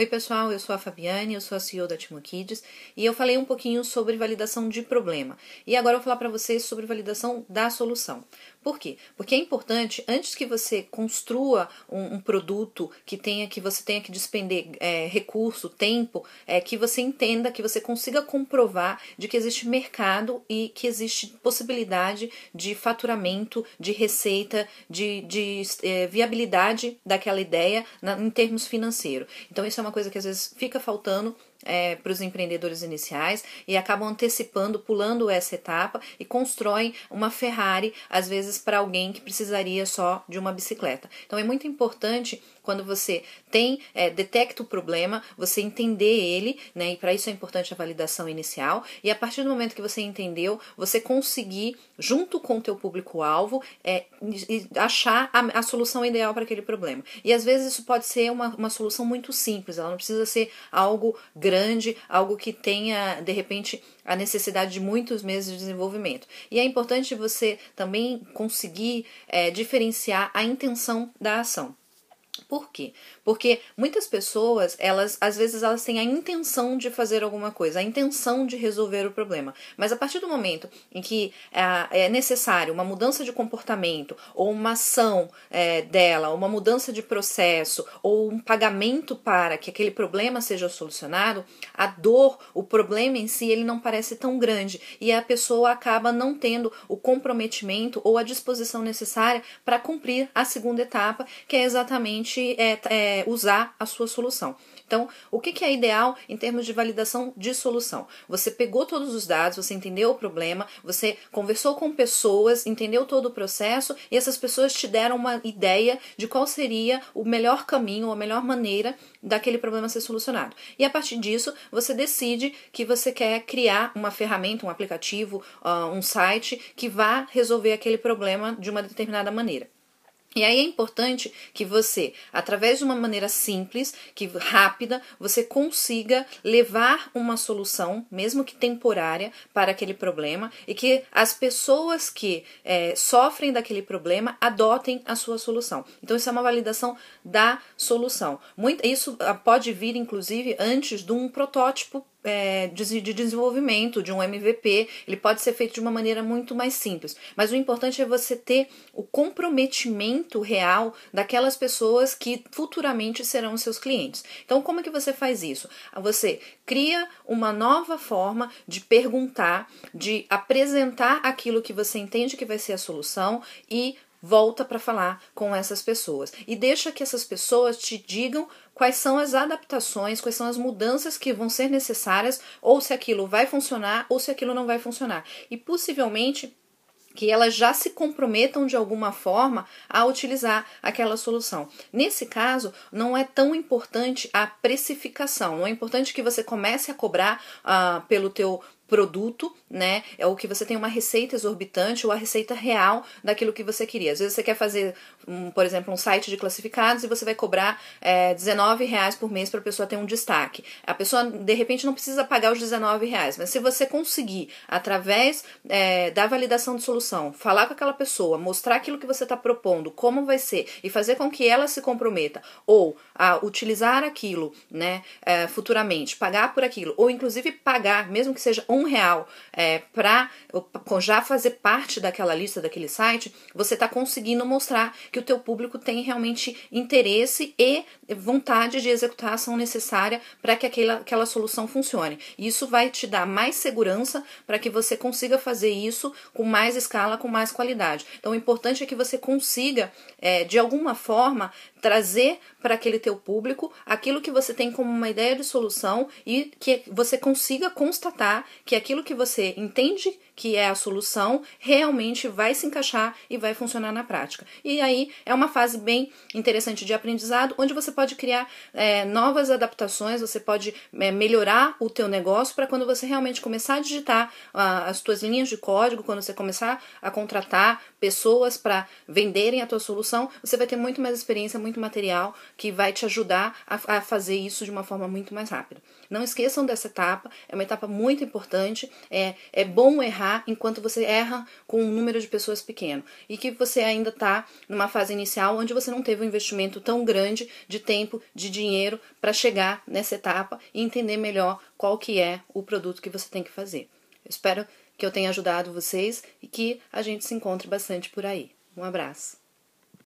Oi, pessoal, eu sou a Fabiane, eu sou a CEO da Timo Kids e eu falei um pouquinho sobre validação de problema. E agora eu vou falar para vocês sobre validação da solução. Por quê? Porque é importante, antes que você construa um, um produto que tenha que você tenha que despender é, recurso, tempo, é, que você entenda, que você consiga comprovar de que existe mercado e que existe possibilidade de faturamento, de receita, de, de é, viabilidade daquela ideia na, em termos financeiros. Então, isso é uma coisa que às vezes fica faltando é, para os empreendedores iniciais e acabam antecipando, pulando essa etapa e constroem uma Ferrari, às vezes, para alguém que precisaria só de uma bicicleta. Então é muito importante quando você tem, é, detecta o problema, você entender ele, né? E para isso é importante a validação inicial. E a partir do momento que você entendeu, você conseguir, junto com o teu público-alvo, é, achar a, a, solução ideal para aquele problema. E às vezes isso pode ser uma, uma solução muito simples, ela não precisa ser algo grande, algo que tenha, de repente, a necessidade de muitos meses de desenvolvimento. E é importante você também conseguir é, diferenciar a intenção da ação. Por quê? Porque muitas pessoas, elas às vezes elas têm a intenção de fazer alguma coisa, a intenção de resolver o problema. Mas a partir do momento em que é, é necessário uma mudança de comportamento, ou uma ação é, dela, uma mudança de processo, ou um pagamento para que aquele problema seja solucionado, a dor, o problema em si, ele não parece tão grande. E a pessoa acaba não tendo o comprometimento ou a disposição necessária para cumprir a segunda etapa, que é exatamente é, é, usar a sua solução. Então, o que, é ideal em termos de validação de solução? Você pegou todos os dados, você entendeu o problema, você conversou com pessoas, entendeu todo o processo e essas pessoas te deram uma ideia de qual seria o melhor caminho, a melhor maneira daquele problema ser solucionado. E a partir disso, você decide que você quer criar uma ferramenta, um aplicativo, uh, um site que vá resolver aquele problema de uma determinada maneira. E aí é importante que você, através de uma maneira simples, que rápida, você consiga levar uma solução, mesmo que temporária, para aquele problema e que as pessoas que é, sofrem daquele problema adotem a sua solução. Então isso é uma validação da solução. Muito, isso ah, pode vir, inclusive, antes de um protótipo é, de, de, desenvolvimento, de um MVP, ele pode ser feito de uma maneira muito mais simples. Mas o importante é você ter o comprometimento real daquelas pessoas que futuramente serão seus clientes. Então, como é que você faz isso? Você cria uma nova forma de perguntar, de apresentar aquilo que você entende que vai ser a solução e volta para falar com essas pessoas e deixa que essas pessoas te digam quais são as adaptações, quais são as mudanças que vão ser necessárias, ou se aquilo vai funcionar ou se aquilo não vai funcionar. E possivelmente que elas já se comprometam de alguma forma a utilizar aquela solução. Nesse caso, não é tão importante a precificação, não é importante que você comece a cobrar uh, pelo teu produto, né? É o que você tem uma receita exorbitante ou a receita real daquilo que você queria. Às vezes você quer fazer, um, por exemplo, um site de classificados e você vai cobrar é, 19 reais por mês para a pessoa ter um destaque. A pessoa, de repente, não precisa pagar os 19 reais, mas se você conseguir, através é, da validação de solução, falar com aquela pessoa, mostrar aquilo que você está propondo, como vai ser, e fazer com que ela se comprometa, ou a utilizar aquilo, né, é, futuramente, pagar por aquilo, ou inclusive pagar, mesmo que seja um um real é, para já fazer parte daquela lista, daquele site, você está conseguindo mostrar que o teu público tem realmente interesse e vontade de executar a ação necessária para que aquela, aquela solução funcione. Isso vai te dar mais segurança para que você consiga fazer isso com mais escala, com mais qualidade. Então, o importante é que você consiga, é, de alguma forma, trazer para aquele teu público aquilo que você tem como uma ideia de solução e que você consiga constatar que aquilo que você entende que é a solução realmente vai se encaixar e vai funcionar na prática. E aí é uma fase bem interessante de aprendizado, onde você pode criar é, novas adaptações, você pode é, melhorar o teu negócio para quando você realmente começar a digitar uh, as tuas linhas de código, quando você começar a contratar pessoas para venderem a tua solução, você vai ter muito mais experiência, muito material que vai te ajudar a, a fazer isso de uma forma muito mais rápida. Não esqueçam dessa etapa, é uma etapa muito importante, é, é bom errar errar enquanto você erra com um número de pessoas pequeno e que você ainda está numa fase inicial onde você não teve um investimento tão grande de tempo, de dinheiro para chegar nessa etapa e entender melhor qual que é o produto que você tem que fazer. Eu espero que eu tenha ajudado vocês e que a gente se encontre bastante por aí. Um abraço.